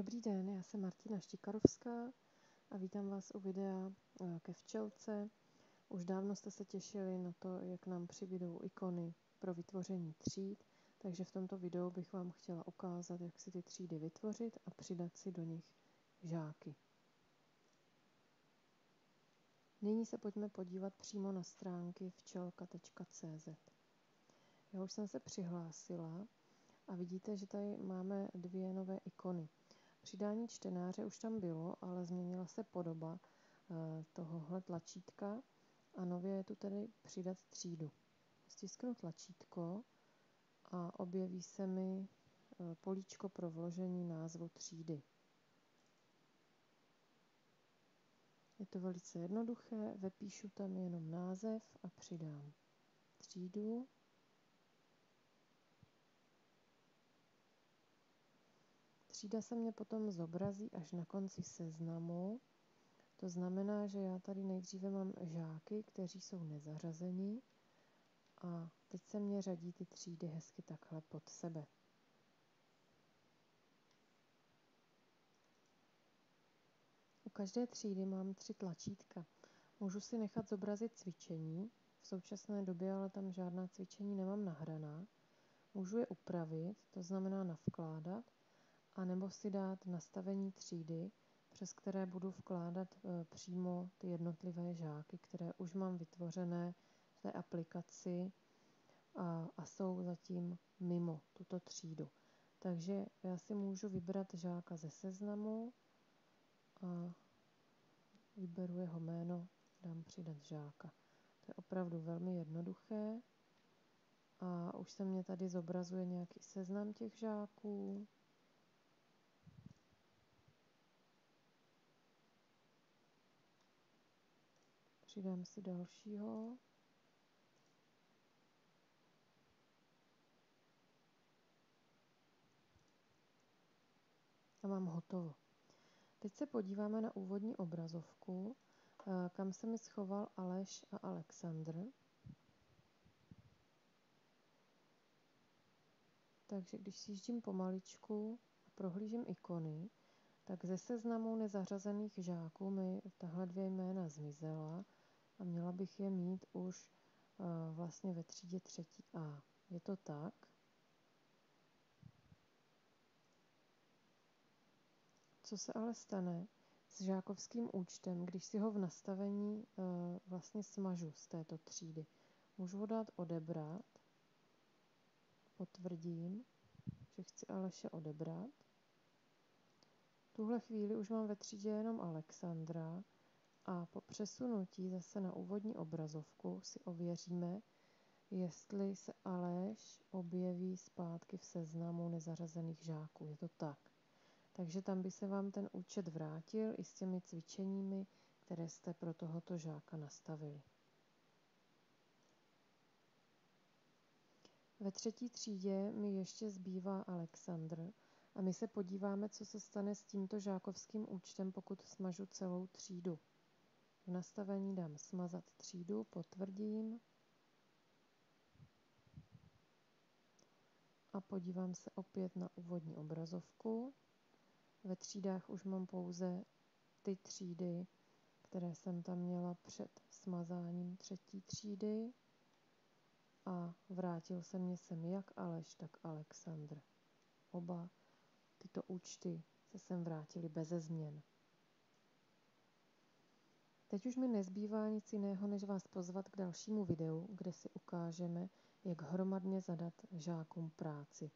Dobrý den, já jsem Martina Štikarovská a vítám vás u videa eh, ke včelce. Už dávno jste se těšili na to, jak nám přibydou ikony pro vytvoření tříd, takže v tomto videu bych vám chtěla ukázat, jak si ty třídy vytvořit a přidat si do nich žáky. Nyní se pojďme podívat přímo na stránky včelka.cz. Já už jsem se přihlásila a vidíte, že tady máme dvě nové ikony. Přidání čtenáře už tam bylo, ale změnila se podoba eh, tohohle tlačítka a nově je tu tedy přidat třídu. Stisknu tlačítko a objeví se mi eh, políčko pro vložení názvu třídy. Je to velice jednoduché, vepíšu tam jenom název a přidám třídu. Třída se mě potom zobrazí až na konci seznamu. To znamená, že já tady nejdříve mám žáky, kteří jsou nezařazení a teď se mě řadí ty třídy hezky takhle pod sebe. U každé třídy mám tři tlačítka. Můžu si nechat zobrazit cvičení, v současné době ale tam žádná cvičení nemám nahraná. Můžu je upravit, to znamená navkládat, a nebo si dát nastavení třídy, přes které budu vkládat e, přímo ty jednotlivé žáky, které už mám vytvořené v té aplikaci a, a jsou zatím mimo tuto třídu. Takže já si můžu vybrat žáka ze seznamu a vyberu jeho jméno, dám přidat žáka. To je opravdu velmi jednoduché a už se mě tady zobrazuje nějaký seznam těch žáků. Přidám si dalšího. A mám hotovo. Teď se podíváme na úvodní obrazovku, eh, kam se mi schoval Aleš a Alexandr. Takže když sjíždím pomaličku a prohlížím ikony, tak ze seznamu nezařazených žáků mi tahle dvě jména zmizela a měla bych je mít už uh, vlastně ve třídě třetí A. Je to tak? Co se ale stane s žákovským účtem, když si ho v nastavení uh, vlastně smažu z této třídy? Můžu ho dát odebrat, potvrdím, že chci Aleše odebrat. Tuhle chvíli už mám ve třídě jenom Alexandra, a po přesunutí zase na úvodní obrazovku si ověříme, jestli se Aleš objeví zpátky v seznamu nezařazených žáků. Je to tak. Takže tam by se vám ten účet vrátil i s těmi cvičeními, které jste pro tohoto žáka nastavili. Ve třetí třídě mi ještě zbývá Alexandr a my se podíváme, co se stane s tímto žákovským účtem, pokud smažu celou třídu. V nastavení dám smazat třídu, potvrdím a podívám se opět na úvodní obrazovku. Ve třídách už mám pouze ty třídy, které jsem tam měla před smazáním třetí třídy a vrátil se mě sem jak Aleš, tak Alexandr. Oba tyto účty se sem vrátily beze změn. Teď už mi nezbývá nic jiného, než vás pozvat k dalšímu videu, kde si ukážeme, jak hromadně zadat žákům práci.